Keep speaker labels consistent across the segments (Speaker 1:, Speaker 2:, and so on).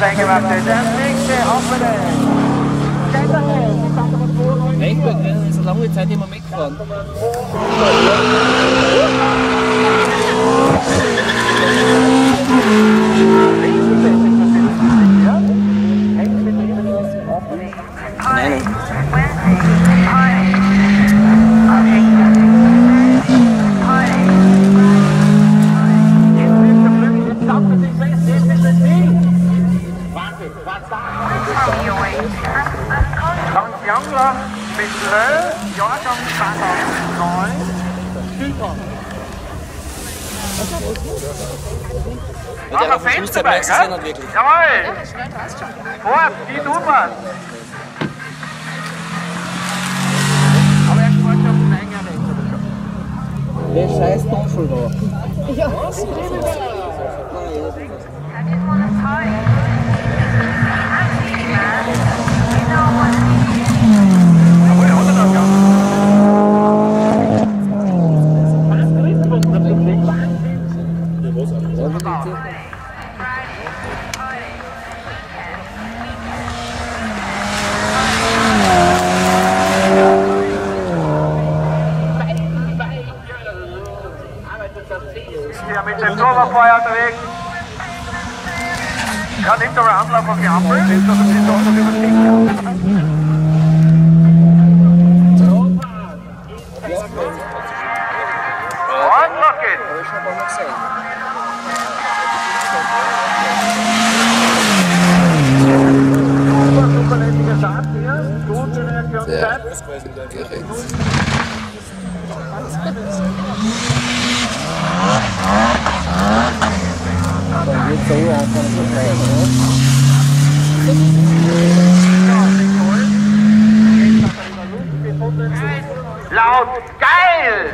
Speaker 1: ist richtig an dein gemacht. Der nächste offene.
Speaker 2: Echt gut, wir sind so lange Zeit immer mitgefahren.
Speaker 1: Mit Lö, Jahrgang 2009. Super.
Speaker 2: Ja, der es ja nicht wirklich.
Speaker 1: Jawohl! Fort, die Nummer! Er.
Speaker 2: Der scheiß Toffel da.
Speaker 1: Hier Turbofeuer unterwegs. Ja, nimmt aber Anlauf auf die Ampel. Ist das ein noch überstiegen? Und los geht's. Super Start hier. Gute Reaktionszeit. Laut geil!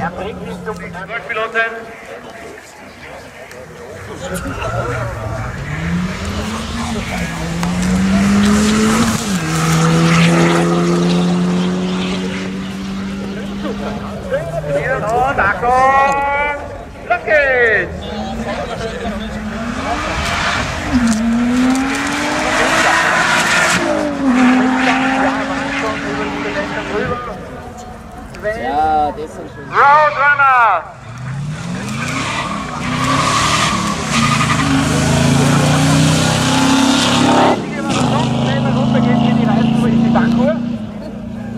Speaker 1: Er bringt sich zum Piloten. Und Achtung! Los geht's!
Speaker 2: Ja, das ist schon.
Speaker 1: Roadrunner!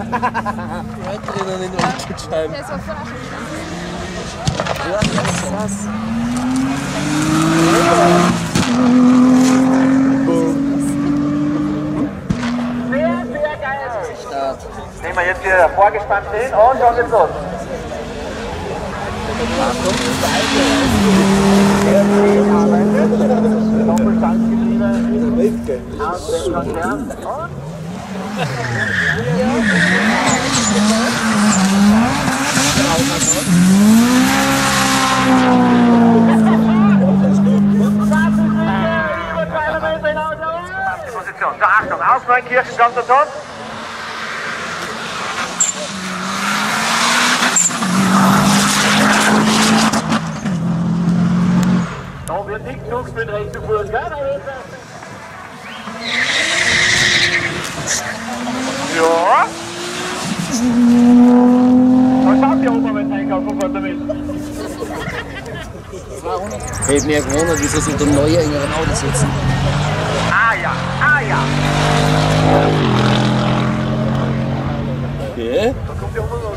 Speaker 2: Leute drinnen in den Rückscheiben.
Speaker 3: Der ist auch vorher schon
Speaker 2: Ja, das ist was.
Speaker 1: Sehr, sehr geil!
Speaker 2: Start.
Speaker 1: Hier vorgespannt hin und schauen jetzt los. Doppelstandsgetriebe aus dem Konzern Position. So, Achtung, auf Neunkirchen kommt das Ton. sprint uitgevoerd. Ga naar Rosa. Ja. Waar staat die oma met zijn kop wat er mis?
Speaker 2: Heeft mir gewundert, wieso sie der Neue in ihrem Auto sitzen.
Speaker 1: Ah ja, ah ja.
Speaker 2: Okay.
Speaker 1: Da kommt die Oma raus.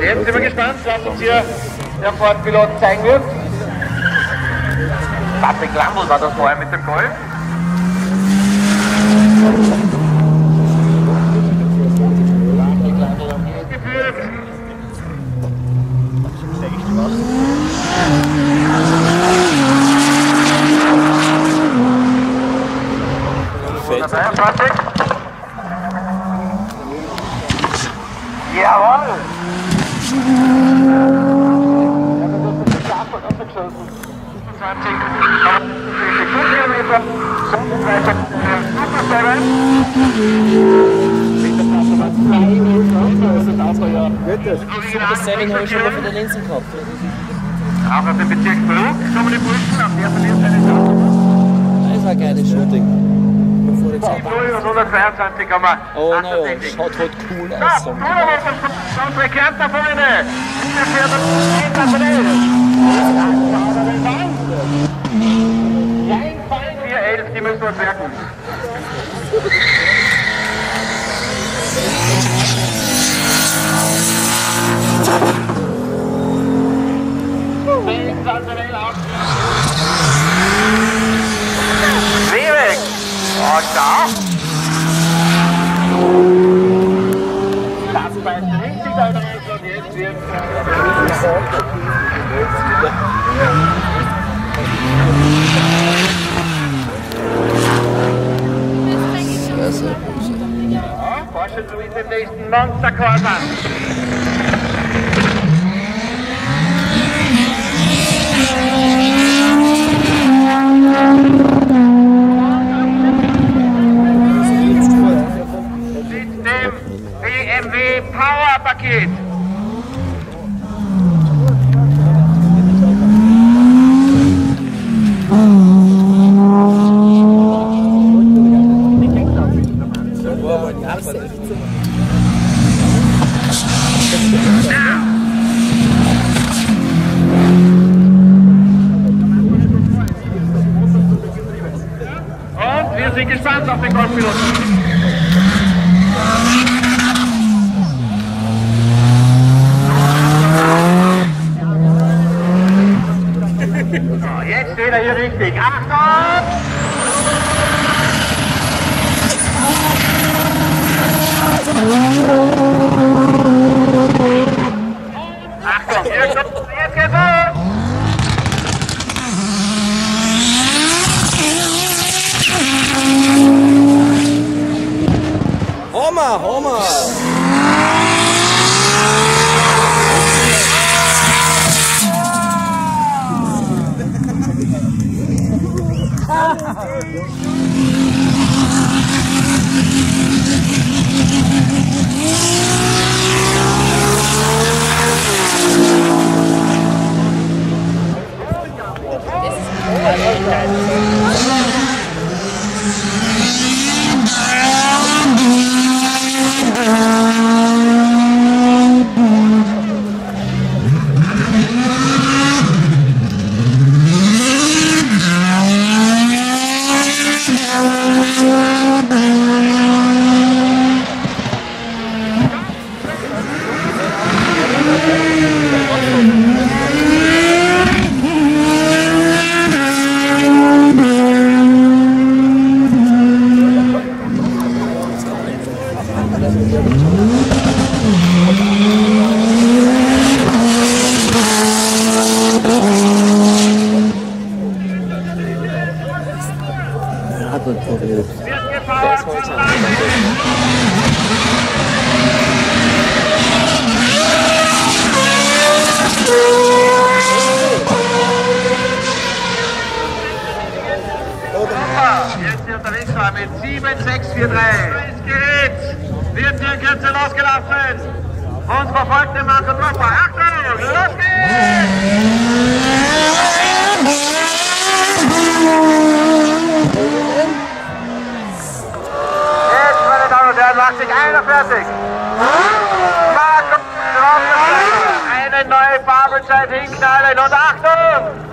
Speaker 1: Jetzt sind wir gespannt, was uns hier der Ford-Pilot zeigen wird. Patrick Landl war das vorher mit dem Golf. Geführt. Dabei, Patrick. Jawohl! 20
Speaker 2: Das Saving habe ich schon mal von den Linsen gehabt.
Speaker 1: Auch aus dem Bezirk Brug kommen die Burschen, auf der verliert seine Sache.
Speaker 2: Das war ein geiles Shooting. Bevor die Zeit.
Speaker 1: 122 haben wir.
Speaker 2: Oh naja, schaut halt cool
Speaker 1: Ja,
Speaker 2: aus. So.
Speaker 1: die müssen uns merken. Sensationell auch. Schwierig. Und da. Bleibt richtig da drin und jetzt wird ja, Porsche Louis den nächsten Monsterkorser. Mit dem BMW Power Paket. Und wir gespannt auf den Golfpiloten. So, jetzt steht er hier richtig. Achtung, jetzt, jetzt geht's los!
Speaker 2: Homer, Homer! Hat
Speaker 1: gefahren von Landweg. Jetzt hier unterwegs war mit 7643. Das Gerät wird hier Kürze losgelaufen. Uns verfolgt der Marco Dropper. Achtung, los geht's! 41. Marco, eine neue Farbenzeit hinknallen und Achtung!